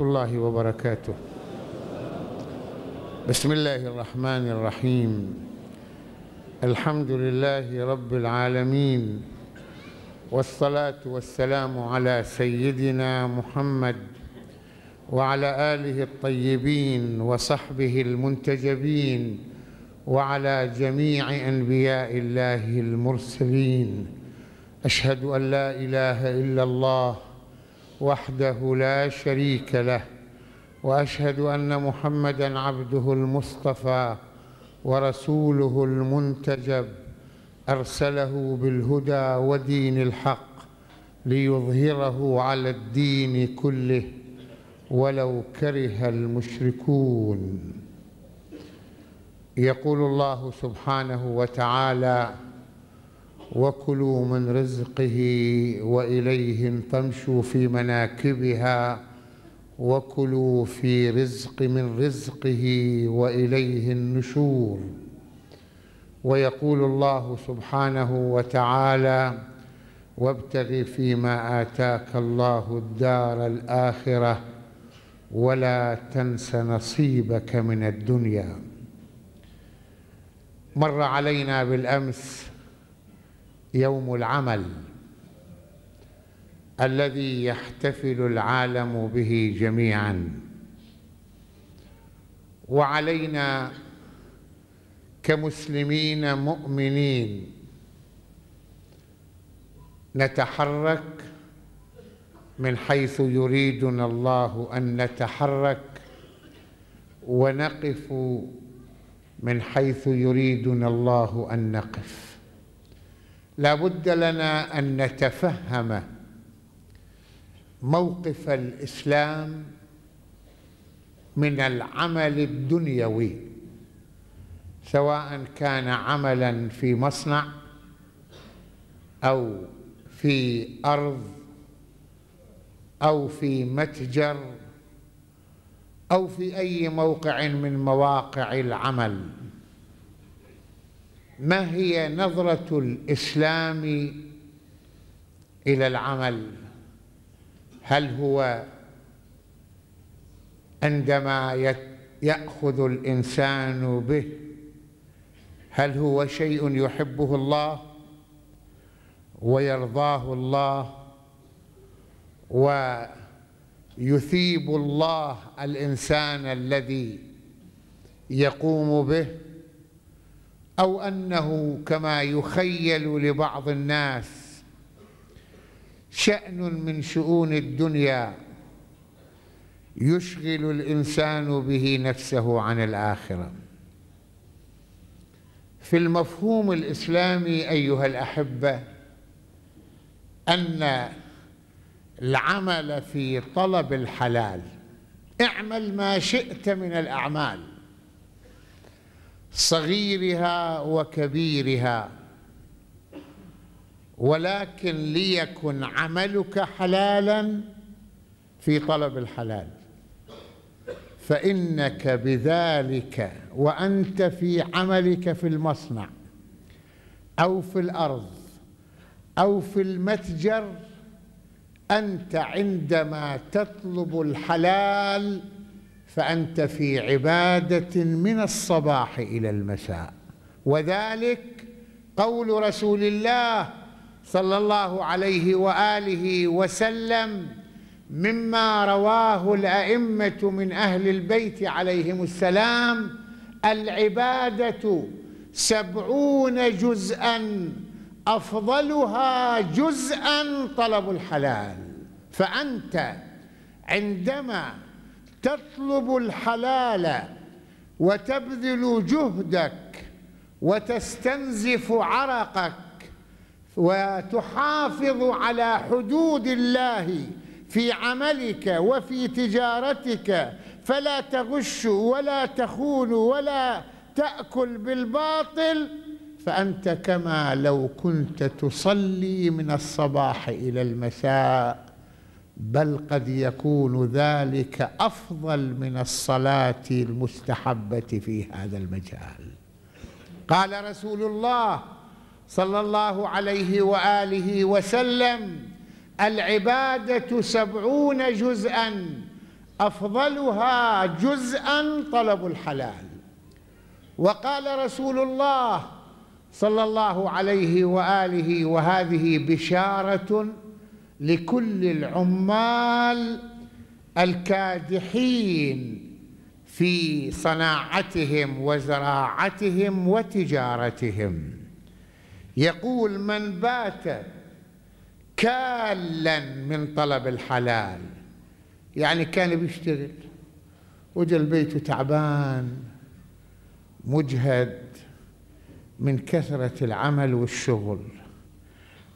الله وبركاته. بسم الله الرحمن الرحيم. الحمد لله رب العالمين. والصلاة والسلام على سيدنا محمد وعلى آله الطيبين وصحبه المنتجبين وعلى جميع أنبياء الله المرسلين. أشهد أن لا إله إلا الله وحده لا شريك له وأشهد أن محمدا عبده المصطفى ورسوله المنتجب أرسله بالهدى ودين الحق ليظهره على الدين كله ولو كره المشركون. يقول الله سبحانه وتعالى وكلوا من رزقه واليه تمشوا في مناكبها وكلوا في رزق من رزقه وإليه النشور. ويقول الله سبحانه وتعالى وابتغ فيما آتاك الله الدار الآخرة ولا تنس نصيبك من الدنيا. مر علينا بالأمس يوم العمل الذي يحتفل العالم به جميعا. وعلينا كمسلمين مؤمنين نتحرك من حيث يريدنا الله أن نتحرك ونقف من حيث يريدنا الله أن نقف. لا بد لنا أن نتفهم موقف الإسلام من العمل الدنيوي سواء كان عملا في مصنع أو في أرض أو في متجر أو في أي موقع من مواقع العمل. ما هي نظرة الإسلام إلى العمل؟ هل هو عندما يأخذ الإنسان به هل هو شيء يحبه الله ويرضاه الله ويثيب الله الإنسان الذي يقوم به؟ أو أنه كما يخيل لبعض الناس شأن من شؤون الدنيا يشغل الإنسان به نفسه عن الآخرة. في المفهوم الإسلامي أيها الأحبة أن العمل في طلب الحلال اعمل ما شئت من الأعمال. صغيرها وكبيرها. ولكن ليكن عملك حلالا في طلب الحلال. فإنك بذلك وأنت في عملك في المصنع أو في الأرض أو في المتجر أنت عندما تطلب الحلال فأنت في عبادة من الصباح إلى المساء. وذلك قول رسول الله صلى الله عليه وآله وسلم مما رواه الأئمة من أهل البيت عليهم السلام العبادة سبعون جزءا أفضلها جزءا طلب الحلال. فأنت عندما تطلب الحلال وتبذل جهدك وتستنزف عرقك وتحافظ على حدود الله في عملك وفي تجارتك فلا تغش ولا تخون ولا تأكل بالباطل فأنت كما لو كنت تصلي من الصباح إلى المساء. بل قد يكون ذلك أفضل من الصلاة المستحبة في هذا المجال. قال رسول الله صلى الله عليه وآله وسلم العبادة سبعون جزءا أفضلها جزءا طلب الحلال. وقال رسول الله صلى الله عليه وآله وهذه بشارة لكل العمال الكادحين في صناعتهم وزراعتهم وتجارتهم. يقول من بات كالا من طلب الحلال يعني كان بيشتغل وجا البيت تعبان مجهد من كثرة العمل والشغل.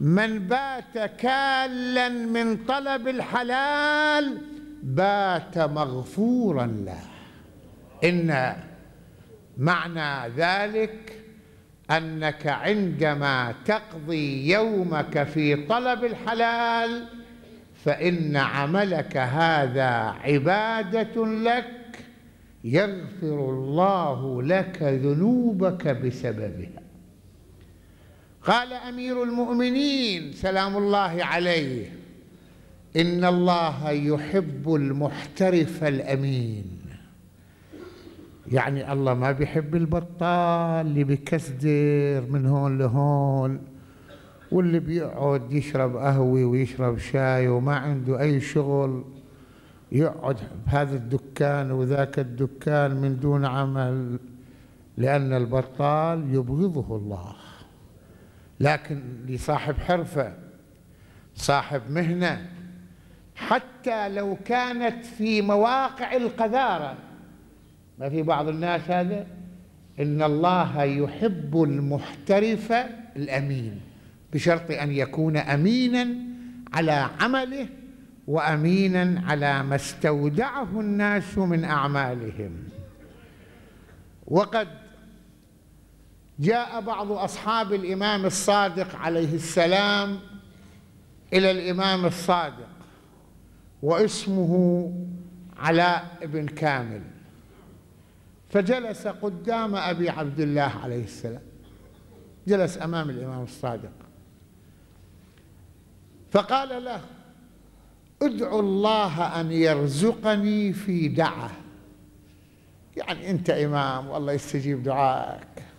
من بات كالا من طلب الحلال بات مغفورا له. إن معنى ذلك أنك عندما تقضي يومك في طلب الحلال فإن عملك هذا عبادة لك يغفر الله لك ذنوبك بسببها. قال أمير المؤمنين سلام الله عليه إن الله يحب المحترف الأمين. يعني الله ما بيحب البطال اللي بيكسدر من هون لهون واللي بيقعد يشرب قهوة ويشرب شاي وما عنده أي شغل يقعد بهذا الدكان وذاك الدكان من دون عمل لأن البطال يبغضه الله. لكن لصاحب حرفة صاحب مهنة حتى لو كانت في مواقع القذارة. ما في بعض الناس هذا؟ إن الله يحب المحترف الأمين بشرط أن يكون أمينا على عمله وامينا على ما استودعه الناس من أعمالهم. وقد جاء بعض أصحاب الإمام الصادق عليه السلام إلى الإمام الصادق واسمه علاء بن كامل. فجلس قدام أبي عبد الله عليه السلام جلس أمام الإمام الصادق. فقال له ادعو الله أن يرزقني في دعة. يعني أنت إمام والله يستجيب دعائك.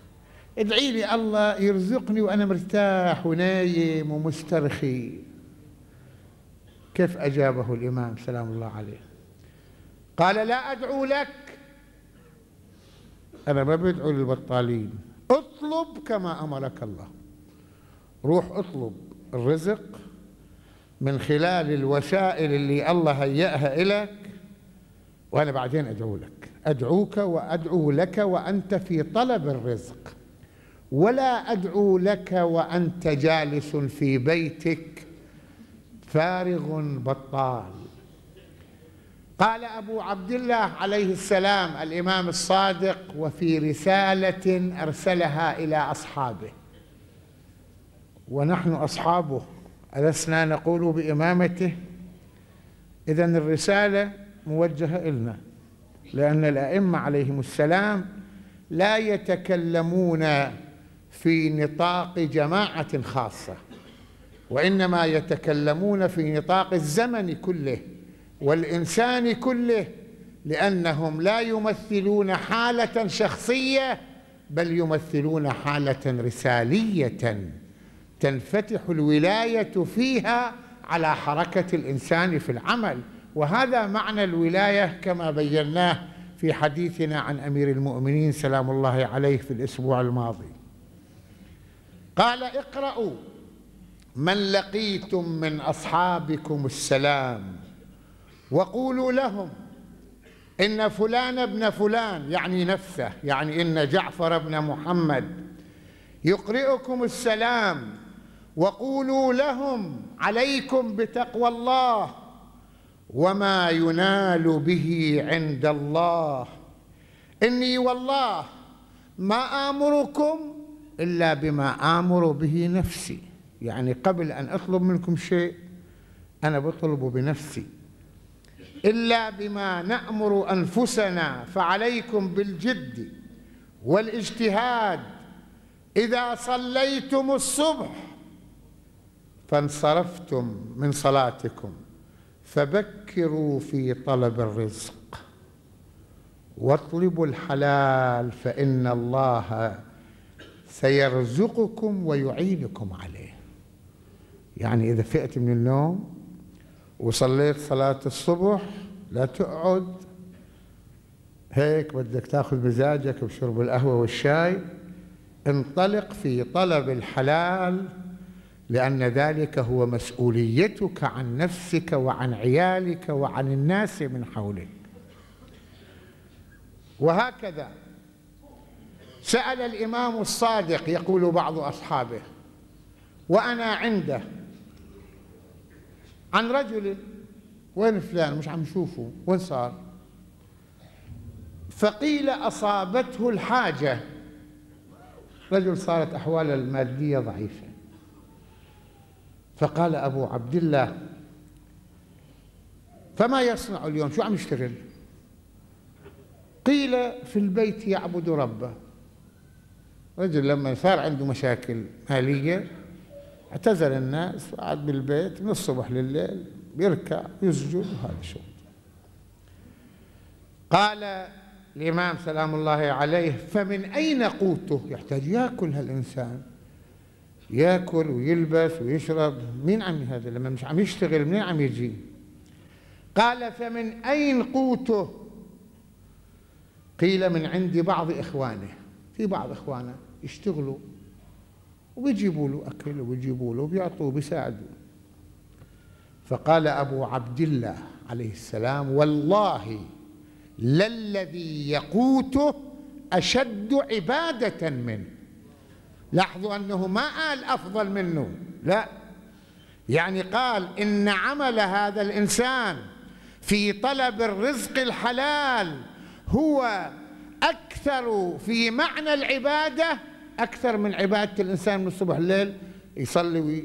ادعي لي الله يرزقني وأنا مرتاح ونايم ومسترخي. كيف أجابه الإمام؟ سلام الله عليه. قال لا أدعو لك. أنا ما بدعو للبطالين. اطلب كما أمرك الله. روح اطلب الرزق من خلال الوسائل اللي الله هيأها لك وأنا بعدين أدعو لك. أدعوك وأدعو لك وأنت في طلب الرزق. ولا أدعو لك وأنت جالس في بيتك فارغ بطال. قال أبو عبد الله عليه السلام الإمام الصادق وفي رسالة أرسلها إلى أصحابه. ونحن أصحابه ألسنا نقول بإمامته؟ إذا الرسالة موجهة إلنا لأن الأئمة عليهم السلام لا يتكلمون في نطاق جماعة خاصة وإنما يتكلمون في نطاق الزمن كله والإنسان كله لأنهم لا يمثلون حالة شخصية بل يمثلون حالة رسالية تنفتح الولاية فيها على حركة الإنسان في العمل. وهذا معنى الولاية كما بيناه في حديثنا عن أمير المؤمنين سلام الله عليه في الأسبوع الماضي. قال اقرأوا من لقيتم من أصحابكم السلام وقولوا لهم إن فلان ابن فلان يعني نفسه يعني إن جعفر بن محمد يقرئكم السلام وقولوا لهم عليكم بتقوى الله وما ينال به عند الله. إني والله ما آمركم إلا بما آمر به نفسي. يعني قبل أن أطلب منكم شيء أنا بطلب بنفسي. إلا بما نأمر أنفسنا فعليكم بالجد والإجتهاد. إذا صليتم الصبح فانصرفتم من صلاتكم فبكروا في طلب الرزق. واطلبوا الحلال فإن الله سيرزقكم ويعينكم عليه. يعني إذا فئت من النوم وصليت صلاة الصبح لا تقعد. هيك بدك تاخذ مزاجك بشرب القهوة والشاي. انطلق في طلب الحلال لأن ذلك هو مسؤوليتك عن نفسك وعن عيالك وعن الناس من حولك. وهكذا. سأل الإمام الصادق يقول بعض أصحابه وأنا عنده عن رجل وين فلان؟ مش عم نشوفه وين صار؟ فقيل أصابته الحاجة. رجل صارت أحواله المادية ضعيفة. فقال أبو عبد الله فما يصنع اليوم؟ شو عم يشتغل؟ قيل في البيت يعبد ربه. رجل لما صار عنده مشاكل مالية اعتزل الناس وقعد بالبيت من الصبح لليل بيركع يسجد وهذا شو قال الإمام سلام الله عليه فمن أين قوته؟ يحتاج يأكل هالإنسان يأكل ويلبس ويشرب. مين عم هذا؟ لما مش عم يشتغل منين عم يجي؟ قال فمن أين قوته؟ قيل من عند بعض إخوانه. في بعض إخوانه. يشتغلوا وبيجيبوا له أكل وبيجيبوا له وبيعطوه بيساعدوه فقال أبو عبد الله عليه السلام والله للذي يقوته أشد عبادة منه. لاحظوا أنه ما قال أفضل منه لا. يعني قال إن عمل هذا الإنسان في طلب الرزق الحلال هو أكثر في معنى العبادة أكثر من عبادة الإنسان من الصبح الليل يصلي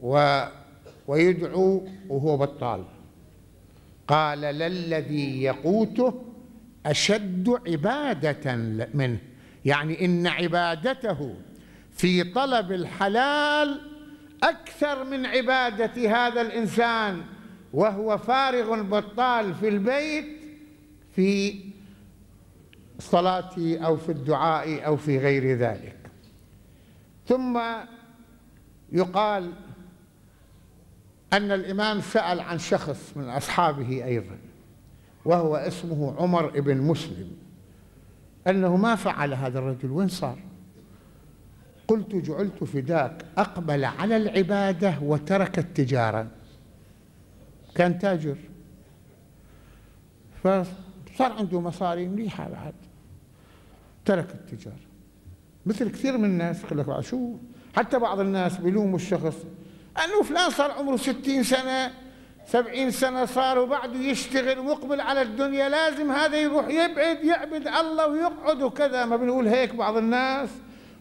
و ويدعو وهو بطال. قال للذي يقوته أشد عبادة منه. يعني إن عبادته في طلب الحلال أكثر من عبادة هذا الإنسان وهو فارغ بطال في البيت في الصلاة أو في الدعاء أو في غير ذلك. ثم يقال أن الإمام سأل عن شخص من أصحابه أيضا وهو اسمه عمر بن مسلم أنه ما فعل هذا الرجل وين صار؟ قلت جعلت فداك أقبل على العبادة وترك التجارة. كان تاجر. فصار عنده مصاري مليحة بعد. ترك التجارة. مثل كثير من الناس يقول لك شو؟ حتى بعض الناس بيلوموا الشخص. أنه فلان صار عمره ستين سنة سبعين سنة صار وبعده يشتغل ومقبل على الدنيا لازم هذا يروح يبعد يعبد الله ويقعد وكذا ما بنقول هيك بعض الناس؟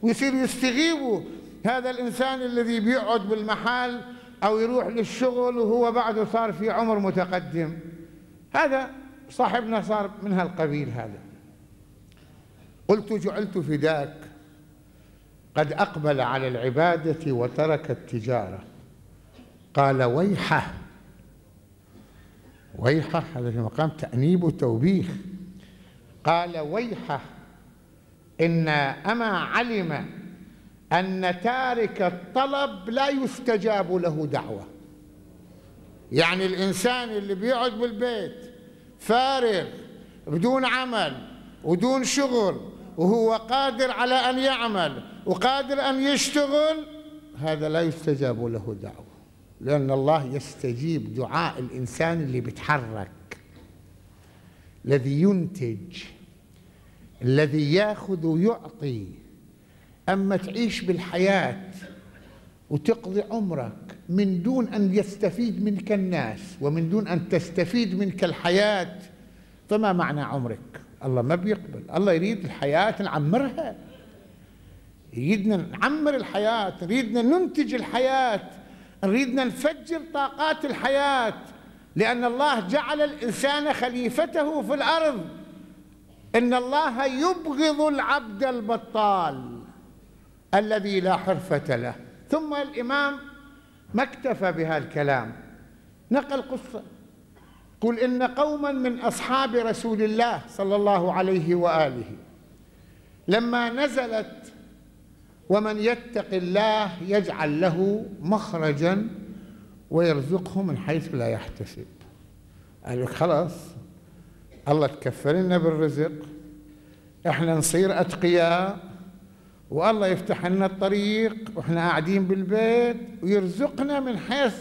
ويصيروا يستغيبوا. هذا الإنسان الذي بيقعد بالمحل أو يروح للشغل وهو بعده صار في عمر متقدم. هذا صاحبنا صار من هالقبيل هذا. قلت جعلت فداك. قد أقبل على العبادة وترك التجارة. قال ويحة. ويحة هذا في مقام تأنيب وتوبيخ. قال ويحة إن أما علم أن تارك الطلب لا يستجاب له دعوة. يعني الإنسان اللي بيقعد بالبيت فارغ بدون عمل ودون شغل وهو قادر على أن يعمل وقادر أن يشتغل هذا لا يستجاب له دعوة لأن الله يستجيب دعاء الإنسان اللي بيتحرك الذي ينتج الذي يأخذ ويعطي. أما تعيش بالحياة وتقضي عمرك من دون أن يستفيد منك الناس ومن دون أن تستفيد منك الحياة فما معنى عمرك؟ الله ما بيقبل الله يريد الحياة نعمرها. يريدنا نعمر الحياة نريدنا ننتج الحياة نريدنا نفجر طاقات الحياة لأن الله جعل الإنسان خليفته في الأرض. إن الله يبغض العبد البطال الذي لا حرفة له. ثم الإمام ما اكتفى بهالكلام. نقل قصة. قل إن قوما من أصحاب رسول الله صلى الله عليه وآله لما نزلت ومن يتق الله يجعل له مخرجا ويرزقه من حيث لا يحتسب. قال لك خلاص الله تكفل لنا بالرزق إحنا نصير أتقياء والله يفتح لنا الطريق وإحنا قاعدين بالبيت ويرزقنا من حيث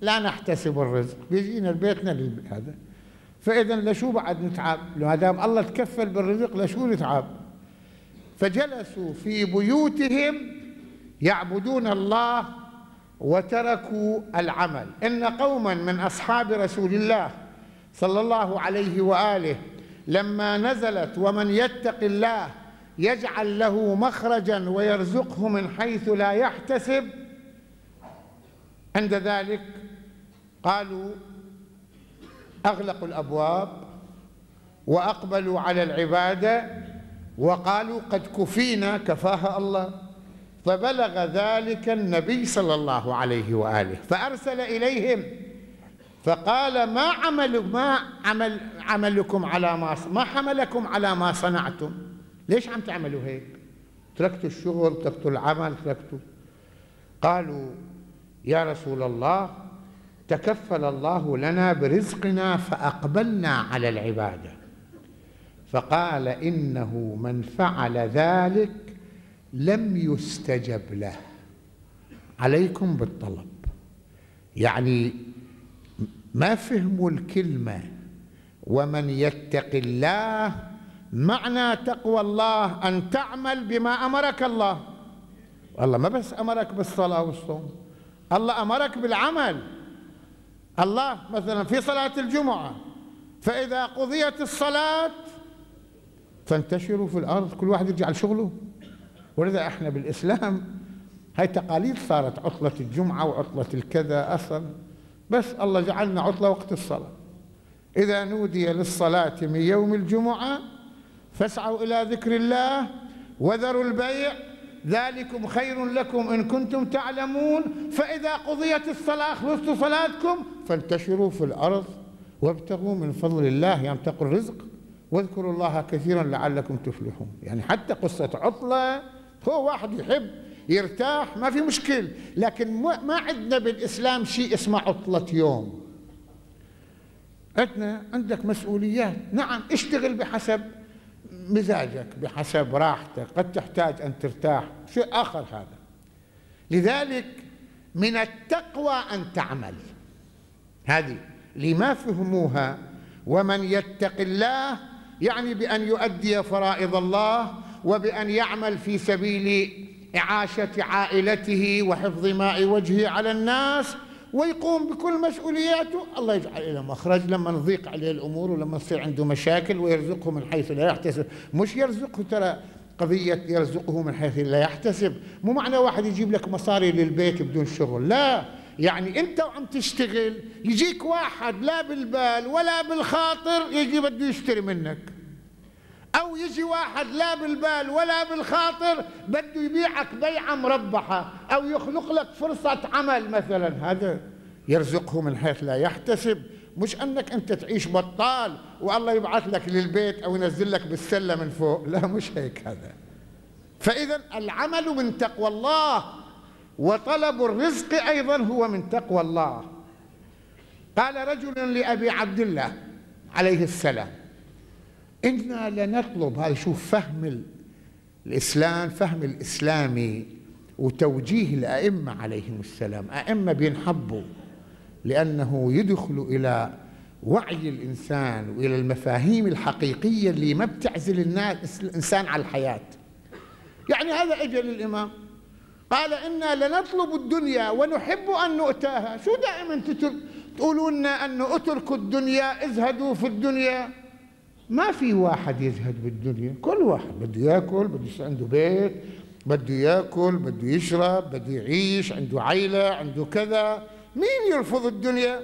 لا نحتسب الرزق. بيجينا لبيتنا هذا. فاذا لشو بعد نتعب؟ ما دام الله تكفل بالرزق لشو نتعب؟ فجلسوا في بيوتهم يعبدون الله وتركوا العمل. إن قوما من أصحاب رسول الله صلى الله عليه وآله لما نزلت ومن يتق الله يجعل له مخرجا ويرزقه من حيث لا يحتسب. عند ذلك قالوا أغلقوا الأبواب وأقبلوا على العبادة وقالوا قد كفينا كفاها الله. فبلغ ذلك النبي صلى الله عليه وآله فأرسل إليهم. فقال ما عمل ما عمل عملكم على ما ما حملكم على ما صنعتم؟ ليش عم تعملوا هيك؟ تركتوا الشغل تركتوا العمل تركتوا قالوا يا رسول الله تكفل الله لنا برزقنا فأقبلنا على العبادة. فقال إنه من فعل ذلك لم يستجب له. عليكم بالطلب. يعني ما فهموا الكلمة ومن يتق الله معنى تقوى الله أن تعمل بما أمرك الله. الله ما بس أمرك بالصلاة والصوم الله أمرك بالعمل. الله مثلا في صلاة الجمعة فإذا قضيت الصلاة فانتشروا في الأرض كل واحد يرجع لشغله. ولذا إحنا بالإسلام هاي تقاليد صارت عطلة الجمعة وعطلة الكذا أصلا. بس الله جعلنا عطلة وقت الصلاة. إذا نودي للصلاة من يوم الجمعة فاسعوا إلى ذكر الله وذروا البيع. ذلكم خير لكم إن كنتم تعلمون. فإذا قضيت الصلاة خلصتوا صلاتكم فانتشروا في الأرض وابتغوا من فضل الله يمتقوا الرزق. واذكروا الله كثيرا لعلكم تفلحون. يعني حتى قصة عطلة هو واحد يحب يرتاح ما في مشكل. لكن ما عندنا بالإسلام شيء اسمه عطلة يوم. عندنا عندك مسؤوليات. نعم اشتغل بحسب مزاجك بحسب راحتك. قد تحتاج أن ترتاح. شيء آخر هذا. لذلك من التقوى أن تعمل. هذه لما فهموها ومن يتق الله يعني بأن يؤدي فرائض الله وبأن يعمل في سبيل إعاشة عائلته وحفظ ماء وجهه على الناس ويقوم بكل مسؤولياته. الله يجعل له مخرج. لما نضيق عليه الأمور ولما تصير عنده مشاكل ويرزقه من حيث لا يحتسب. مش يرزقه ترى قضية يرزقه من حيث لا يحتسب. مو معنى واحد يجيب لك مصاري للبيت بدون شغل. لا. يعني انت وعم تشتغل يجيك واحد لا بالبال ولا بالخاطر يجي بده يشتري منك. أو يجي واحد لا بالبال ولا بالخاطر بده يبيعك بيعة مربحة أو يخلق لك فرصة عمل مثلا. هذا يرزقه من حيث لا يحتسب. مش أنك أنت تعيش بطال والله يبعث لك للبيت أو ينزل لك بالسلة من فوق. لا مش هيك هذا. فاذا العمل من تقوى الله. وطلب الرزق أيضا هو من تقوى الله. قال رجل لأبي عبد الله عليه السلام إنا لنطلب هذا شوف فهم الإسلام فهم الإسلامي وتوجيه الأئمة عليهم السلام. أئمة بينحبوا لأنه يدخل إلى وعي الإنسان وإلى المفاهيم الحقيقية اللي ما بتعزل الناس الإنسان عن الحياة. يعني هذا إجل الإمام. قال إنا لنطلب الدنيا ونحب أن نؤتاها. شو دائما تقولون أنه أتركوا الدنيا ازهدوا في الدنيا. ما في واحد يزهد بالدنيا. كل واحد بده يأكل بده يصير عنده بيت بده يأكل بده يشرب بده يعيش عنده عيلة عنده كذا. مين يرفض الدنيا؟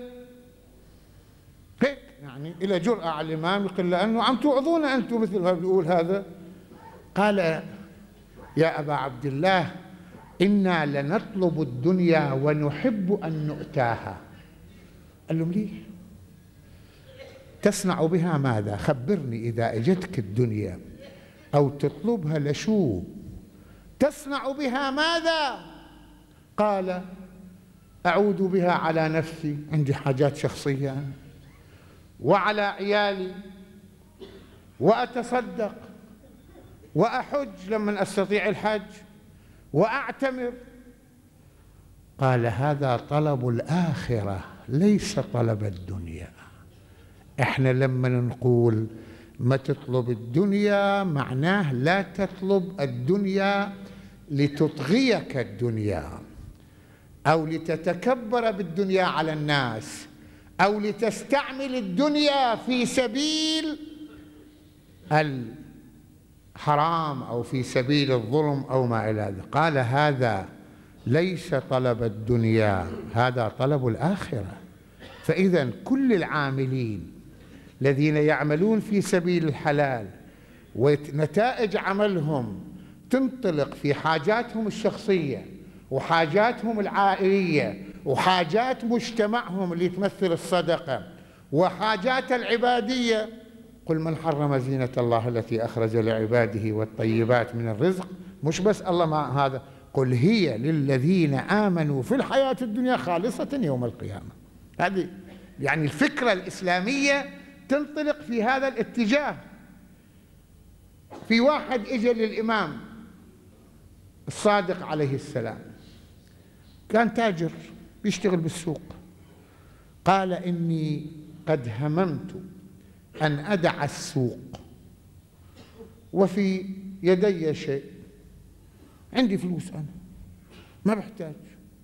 هيك يعني إلى جرأة على الإمام يقول لأنه عم توعظونا أنتم مثل ما بيقول هذا. قال يا أبا عبد الله إنا لنطلب الدنيا ونحب أن نؤتاها. قال له مليح تصنع بها ماذا؟ خبرني إذا أجتك الدنيا أو تطلبها لشو؟ تصنع بها ماذا؟ قال أعود بها على نفسي عندي حاجات شخصية وعلى عيالي وأتصدق وأحج لمن أستطيع الحج. وأعتمر. قال هذا طلب الآخرة ليس طلب الدنيا. إحنا لما نقول ما تطلب الدنيا معناه لا تطلب الدنيا لتطغيك الدنيا أو لتتكبر بالدنيا على الناس أو لتستعمل الدنيا في سبيل الحرام أو في سبيل الظلم أو ما إلى ذلك. قال هذا ليس طلب الدنيا هذا طلب الآخرة. فإذا كل العاملين الذين يعملون في سبيل الحلال ونتائج عملهم تنطلق في حاجاتهم الشخصية وحاجاتهم العائلية وحاجات مجتمعهم اللي تمثل الصدقة وحاجات العبادية. قل من حرم زينة الله التي أخرج لعباده والطيبات من الرزق؟ مش بس الله مع هذا قل هي للذين آمنوا في الحياة الدنيا خالصة يوم القيامة. هذه يعني الفكرة الإسلامية تنطلق في هذا الاتجاه. في واحد اجى للإمام الصادق عليه السلام كان تاجر بيشتغل بالسوق قال إني قد هممت أن أدع السوق. وفي يدي شيء. عندي فلوس أنا. ما بحتاج.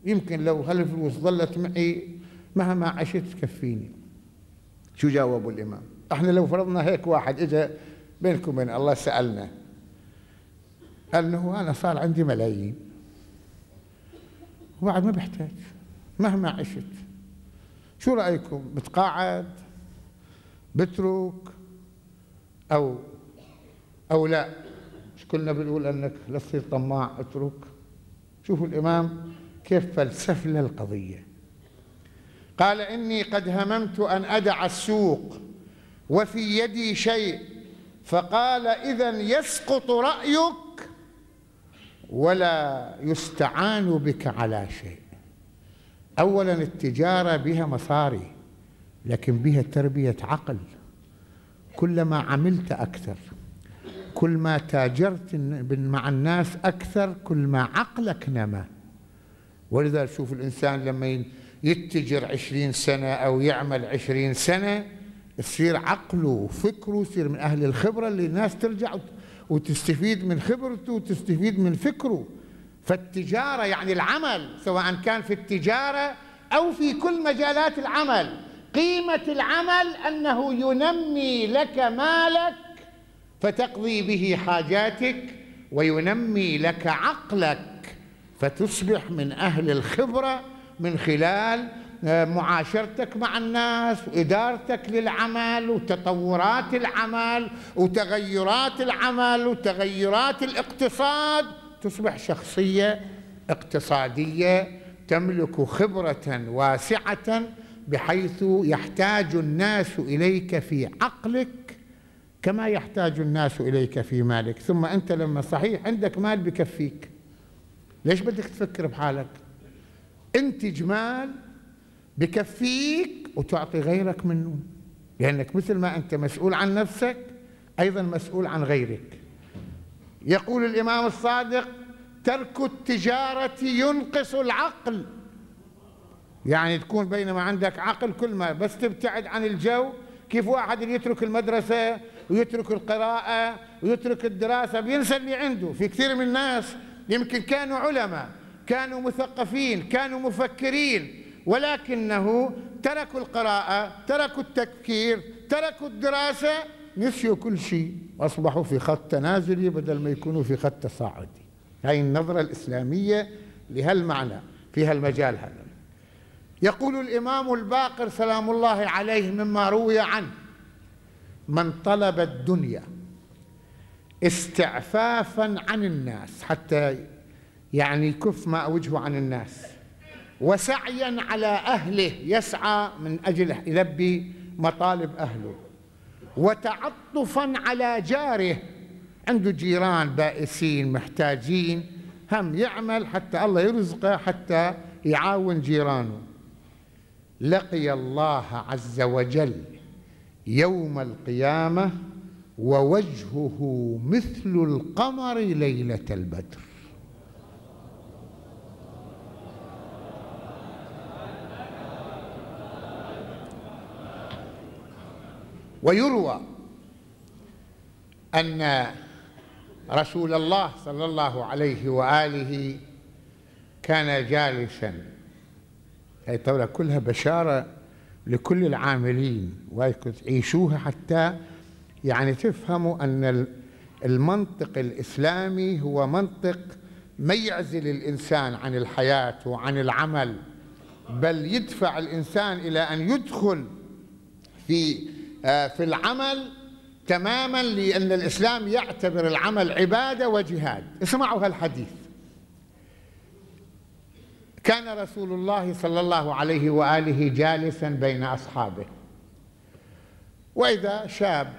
يمكن لو هالفلوس ظلت معي مهما عشت تكفيني. شو جاوبوا الإمام؟ إحنا لو فرضنا هيك واحد اجى بينكم وبين الله سألنا. قال إنه أنا صار عندي ملايين. وبعد ما بحتاج. مهما عشت. شو رأيكم؟ بتقاعد؟ بترك أو أو لا. مش كلنا بنقول إنك لا تصير طماع اترك. شوفوا الإمام كيف فلسف القضية. قال إني قد هممت أن أدع السوق وفي يدي شيء. فقال إذا يسقط رأيك ولا يستعان بك على شيء. اولا التجارة بها مصاري. لكن بها تربية عقل. كلما عملت أكثر كل ما تاجرت مع الناس أكثر كل ما عقلك نما. ولذا شوف الإنسان لما يتجر عشرين سنة أو يعمل عشرين سنة يصير عقله وفكره يصير من أهل الخبرة اللي الناس ترجع وتستفيد من خبرته وتستفيد من فكره. فالتجارة يعني العمل سواء كان في التجارة أو في كل مجالات العمل. قيمة العمل أنه ينمي لك مالك فتقضي به حاجاتك وينمي لك عقلك فتصبح من أهل الخبرة من خلال آه، معاشرتك مع الناس وإدارتك للعمل وتطورات العمل وتغيرات العمل وتغيرات الاقتصاد. تصبح شخصية اقتصادية تملك خبرة واسعة بحيث يحتاج الناس إليك في عقلك كما يحتاج الناس إليك في مالك. ثم أنت لما صحيح عندك مال بكفيك. ليش بدك تفكر بحالك؟ انتج مال بكفيك وتعطي غيرك منه. لأنك مثل ما أنت مسؤول عن نفسك أيضا مسؤول عن غيرك. يقول الإمام الصادق ترك التجارة ينقص العقل. يعني تكون بينما عندك عقل كل ما بس تبتعد عن الجو. كيف واحد يترك المدرسة ويترك القراءة ويترك الدراسة بينسى اللي عنده. في كثير من الناس يمكن كانوا علماء كانوا مثقفين كانوا مفكرين ولكنه تركوا القراءة تركوا التفكير تركوا الدراسة نسيوا كل شيء. وأصبحوا في خط تنازلي بدل ما يكونوا في خط تصاعدي هاي النظرة الإسلامية لهالمعنى في هالمجال هذا. يقول الإمام الباقر سلام الله عليه مما روي عنه من طلب الدنيا استعفافا عن الناس حتى يعني يكف ماء وجهه عن الناس وسعيا على أهله يسعى من أجل يلبي مطالب أهله وتعطفا على جاره عنده جيران بائسين محتاجين هم يعمل حتى الله يرزقه حتى يعاون جيرانه. لقي الله عز وجل يوم القيامة ووجهه مثل القمر ليلة البدر. ويروى أن رسول الله صلى الله عليه وآله كان جالسا هي الطاوله كلها بشارة لكل العاملين وتعيشوها حتى يعني تفهموا أن المنطق الإسلامي هو منطق ما يعزل الإنسان عن الحياة وعن العمل بل يدفع الإنسان إلى أن يدخل في آه، في العمل تماما لأن الإسلام يعتبر العمل عبادة وجهاد. اسمعوا هالحديث. كان رسول الله صلى الله عليه وآله جالسا بين أصحابه. وإذا شاب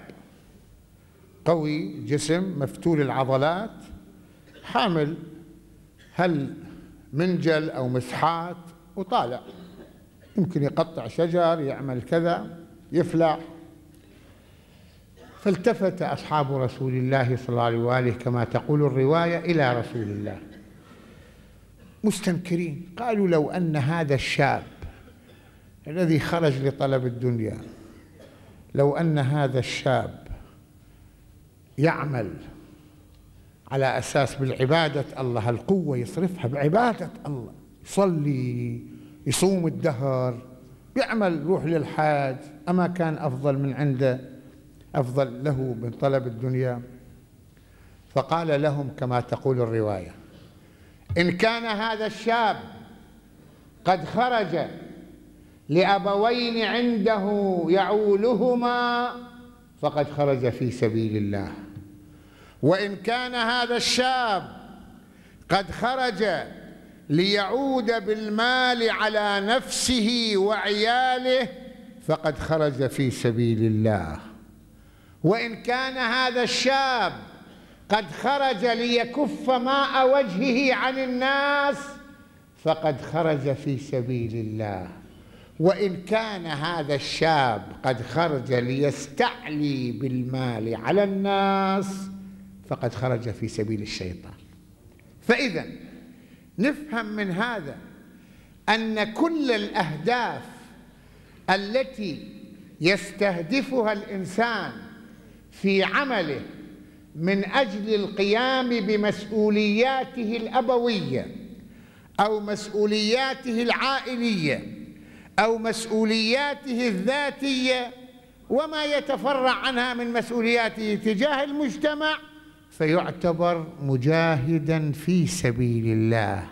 قوي جسم مفتول العضلات حامل هل منجل أو مسحات وطالع. يمكن يقطع شجر يعمل كذا يفلح. فالتفت أصحاب رسول الله صلى الله عليه وآله كما تقول الرواية إلى رسول الله. مستنكرين. قالوا لو أن هذا الشاب الذي خرج لطلب الدنيا لو أن هذا الشاب يعمل على أساس بالعبادة الله القوة يصرفها بعبادة الله يصلي يصوم الدهر يعمل روح للحاج أما كان أفضل من عنده أفضل له من طلب الدنيا. فقال لهم كما تقول الرواية إن كان هذا الشاب قد خرج لأبوين عنده يعولهما فقد خرج في سبيل الله. وإن كان هذا الشاب قد خرج ليعود بالمال على نفسه وعياله فقد خرج في سبيل الله. وإن كان هذا الشاب قد خرج ليكف ماء وجهه عن الناس فقد خرج في سبيل الله. وإن كان هذا الشاب قد خرج ليستعلي بالمال على الناس فقد خرج في سبيل الشيطان. فإذا نفهم من هذا أن كل الأهداف التي يستهدفها الإنسان في عمله من أجل القيام بمسؤولياته الأبوية أو مسؤولياته العائلية أو مسؤولياته الذاتية وما يتفرع عنها من مسؤولياته تجاه المجتمع فيعتبر مجاهدا في سبيل الله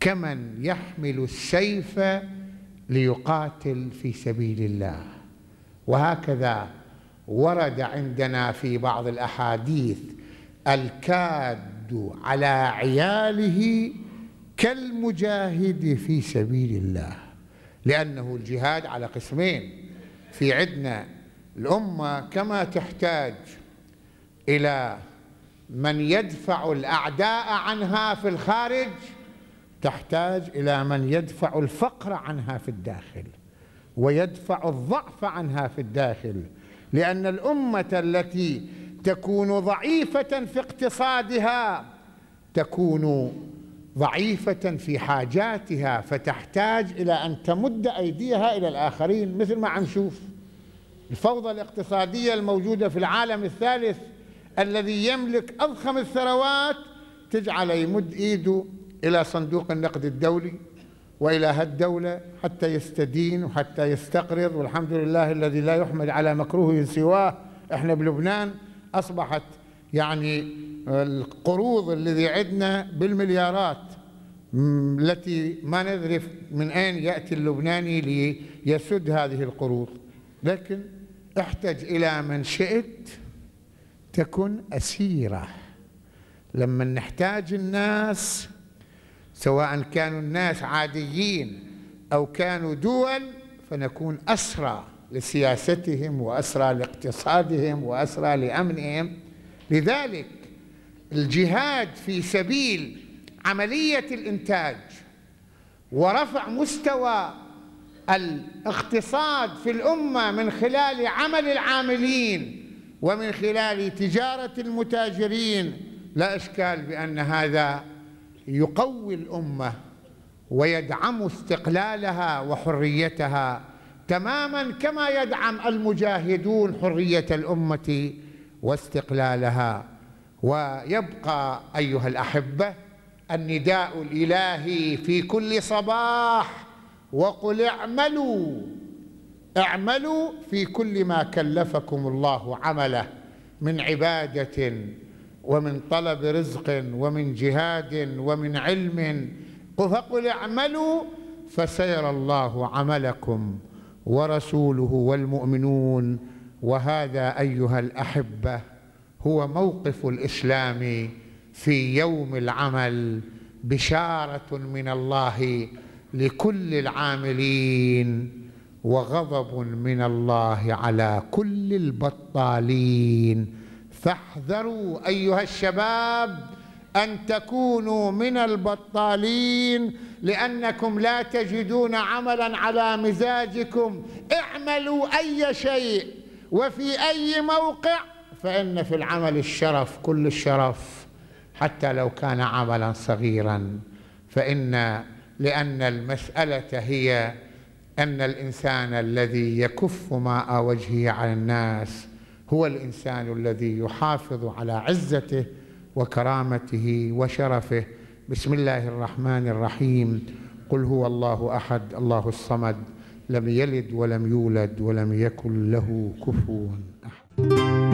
كمن يحمل السيف ليقاتل في سبيل الله. وهكذا ورد عندنا في بعض الأحاديث الكاد على عياله كالمجاهد في سبيل الله لأنه الجهاد على قسمين في عندنا الأمة كما تحتاج إلى من يدفع الأعداء عنها في الخارج تحتاج إلى من يدفع الفقر عنها في الداخل ويدفع الضعف عنها في الداخل لأن الأمة التي تكون ضعيفة في اقتصادها تكون ضعيفة في حاجاتها فتحتاج إلى أن تمد أيديها إلى الآخرين مثل ما عم نشوف الفوضى الاقتصادية الموجودة في العالم الثالث الذي يملك أضخم الثروات تجعل يمد إيده إلى صندوق النقد الدولي. وإلى هالدولة حتى يستدين وحتى يستقرض والحمد لله الذي لا يحمد على مكروه سواه. إحنا بلبنان أصبحت يعني القروض الذي عندنا بالمليارات التي ما ندري من أين يأتي اللبناني ليسد هذه القروض. لكن احتج إلى من شئت تكن أسيرة. لما نحتاج الناس سواء كانوا الناس عاديين أو كانوا دول فنكون أسرى لسياستهم وأسرى لاقتصادهم وأسرى لأمنهم. لذلك الجهاد في سبيل عملية الإنتاج ورفع مستوى الاقتصاد في الأمة من خلال عمل العاملين ومن خلال تجارة المتاجرين لا إشكال بأن هذا يقوي الأمة ويدعم استقلالها وحريتها تماما كما يدعم المجاهدون حرية الأمة واستقلالها. ويبقى أيها الأحبة النداء الإلهي في كل صباح وقل اعملوا اعملوا في كل ما كلفكم الله عمله من عبادة ومن طلب رزق ومن جهاد ومن علم. فقل اعملوا فسيرى الله عملكم ورسوله والمؤمنون. وهذا أيها الأحبة هو موقف الإسلام في يوم العمل بشارة من الله لكل العاملين وغضب من الله على كل البطالين. فاحذروا أيها الشباب أن تكونوا من البطالين لأنكم لا تجدون عملا على مزاجكم. اعملوا أي شيء وفي أي موقع فإن في العمل الشرف كل الشرف حتى لو كان عملا صغيرا. فإن لأن المسألة هي أن الإنسان الذي يكف ماء وجهه على الناس هو الإنسان الذي يحافظ على عزته وكرامته وشرفه. بسم الله الرحمن الرحيم. قل هو الله أحد الله الصمد لم يلد ولم يولد ولم يكن له كفوا أحد.